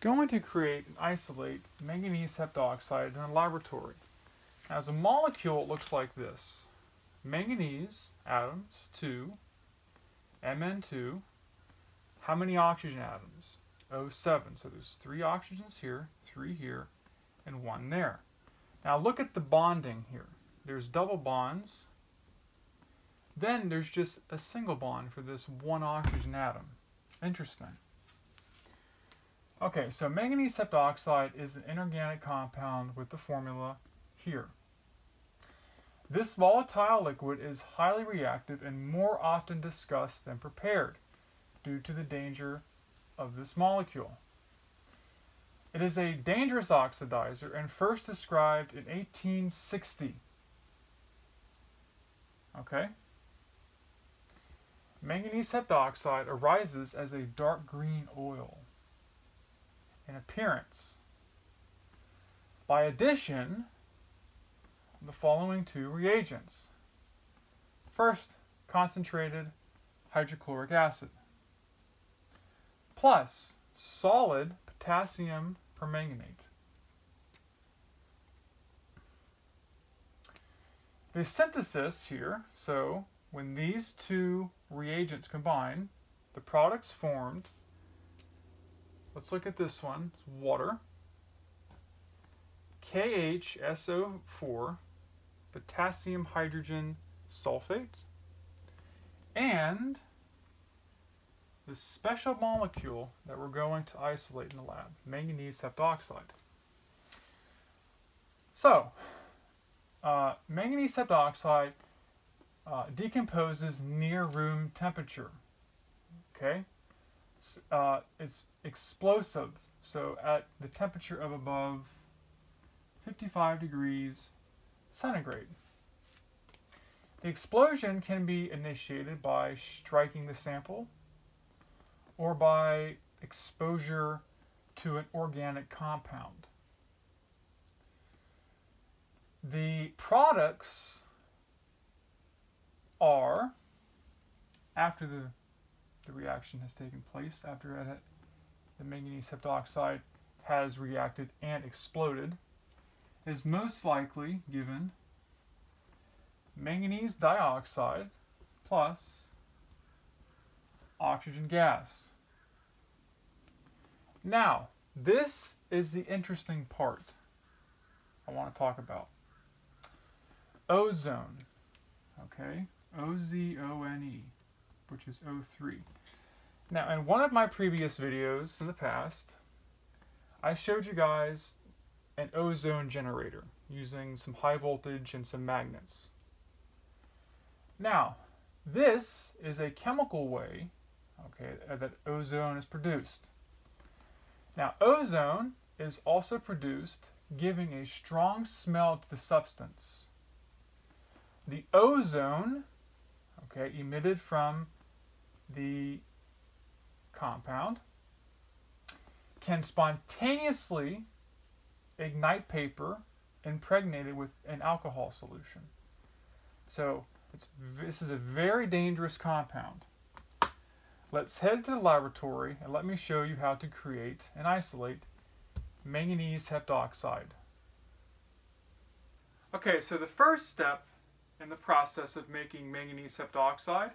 going to create and isolate manganese heptoxide in a laboratory. As a molecule, it looks like this. Manganese atoms, 2, Mn2. How many oxygen atoms? O7. So there's three oxygens here, three here, and one there. Now look at the bonding here. There's double bonds. Then there's just a single bond for this one oxygen atom. Interesting. Okay, so manganese heptoxide is an inorganic compound with the formula here. This volatile liquid is highly reactive and more often discussed than prepared due to the danger of this molecule. It is a dangerous oxidizer and first described in 1860. Okay? Manganese heptoxide arises as a dark green oil in appearance. By addition, the following two reagents. First, concentrated hydrochloric acid plus solid potassium permanganate. The synthesis here, so when these two reagents combine, the products formed, let's look at this one, it's water, KHSO4, potassium hydrogen sulfate, and the special molecule that we're going to isolate in the lab, manganese heptoxide. So, uh, manganese heptoxide uh, decomposes near room temperature. Okay, uh, it's explosive. So at the temperature of above 55 degrees centigrade. The explosion can be initiated by striking the sample or by exposure to an organic compound. The products are, after the, the reaction has taken place, after it, the manganese heptoxide has reacted and exploded, is most likely given manganese dioxide plus oxygen gas. Now, this is the interesting part I want to talk about. Ozone, okay, O Z O N E, which is O3. Now, in one of my previous videos in the past, I showed you guys an ozone generator using some high voltage and some magnets. Now, this is a chemical way okay, that ozone is produced. Now, ozone is also produced giving a strong smell to the substance. The ozone, okay, emitted from the compound can spontaneously ignite paper impregnated with an alcohol solution. So this is a very dangerous compound. Let's head to the laboratory and let me show you how to create and isolate manganese heptoxide. Okay, so the first step in the process of making manganese heptoxide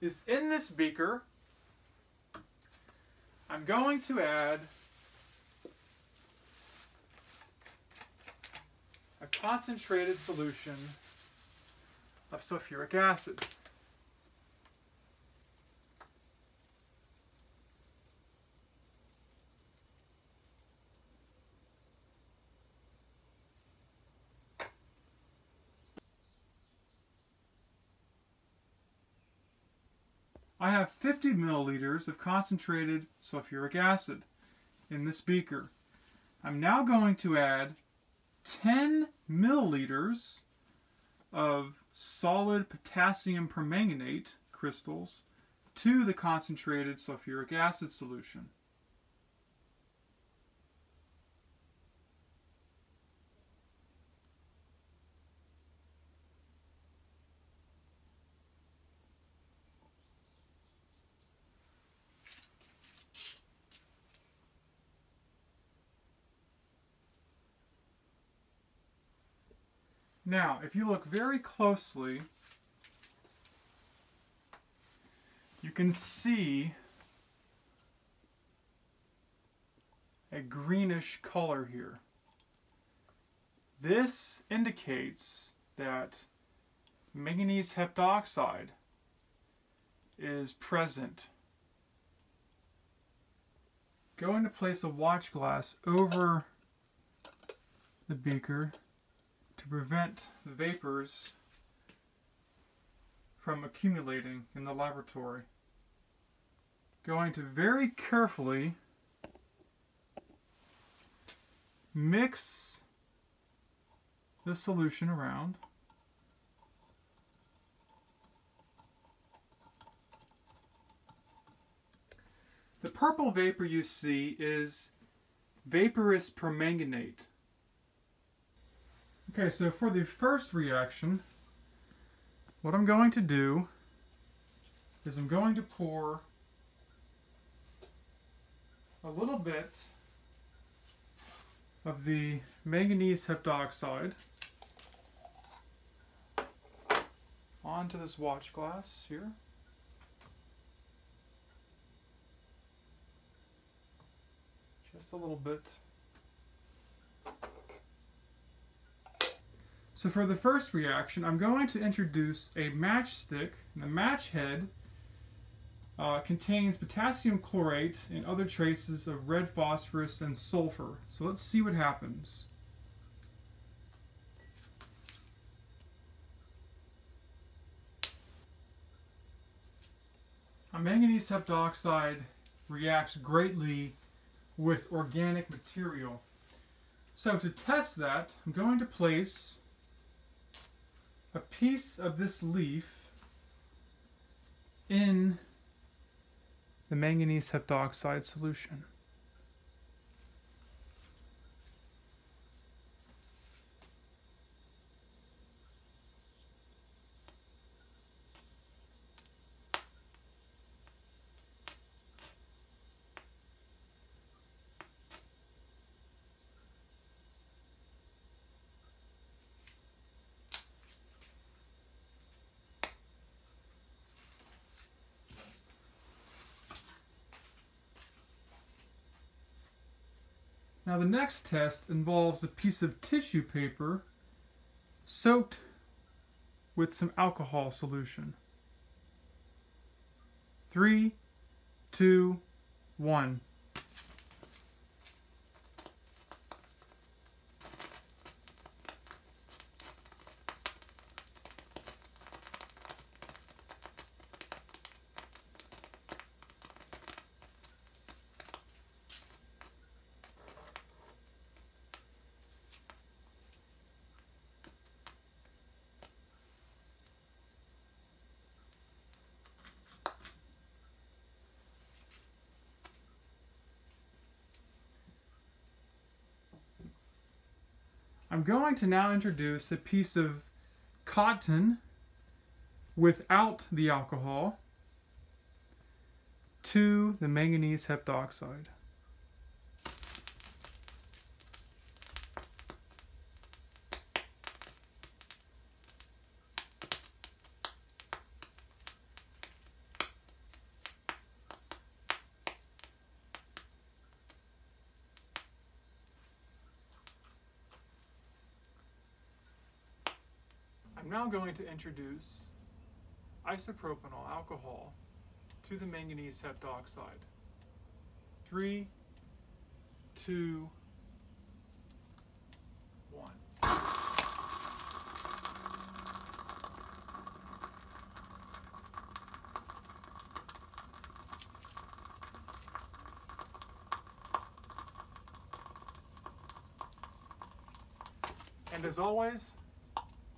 is in this beaker, I'm going to add a concentrated solution of sulfuric acid. I have 50 milliliters of concentrated sulfuric acid in this beaker. I'm now going to add 10 milliliters of solid potassium permanganate crystals to the concentrated sulfuric acid solution. Now, if you look very closely, you can see a greenish color here. This indicates that manganese heptoxide is present. Going to place a watch glass over the beaker to prevent the vapors from accumulating in the laboratory. Going to very carefully mix the solution around. The purple vapor you see is vaporous permanganate. Okay, so for the first reaction, what I'm going to do is I'm going to pour a little bit of the manganese heptoxide onto this watch glass here. Just a little bit. So for the first reaction, I'm going to introduce a matchstick, the match head uh, contains potassium chlorate and other traces of red phosphorus and sulfur. So let's see what happens. A manganese heptoxide reacts greatly with organic material. So to test that, I'm going to place a piece of this leaf in the manganese heptoxide solution. Now the next test involves a piece of tissue paper soaked with some alcohol solution. Three, two, one. I'm going to now introduce a piece of cotton without the alcohol to the manganese heptoxide. I'm now going to introduce isopropanol alcohol to the manganese heptoxide. Three, two, one. And as always,